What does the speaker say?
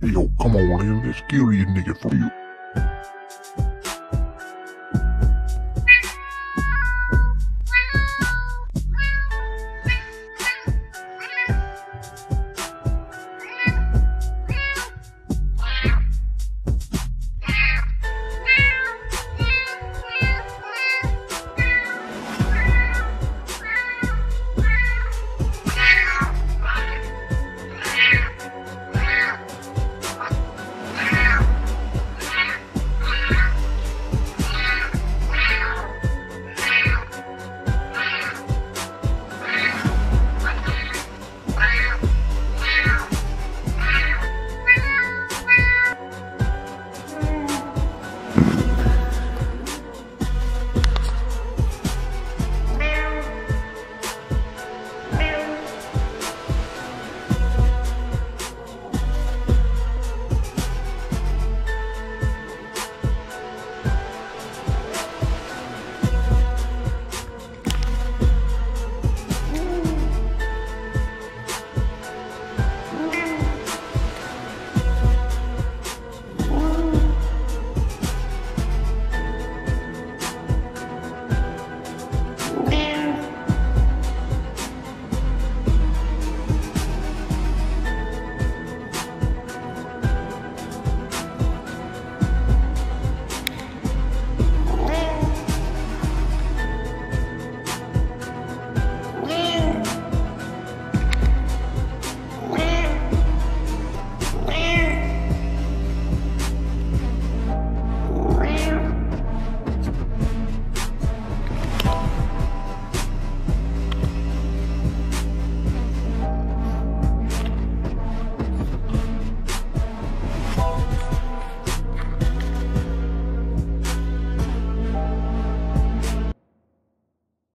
Hey, yo, come on, man. Let's kill you, nigga, for you.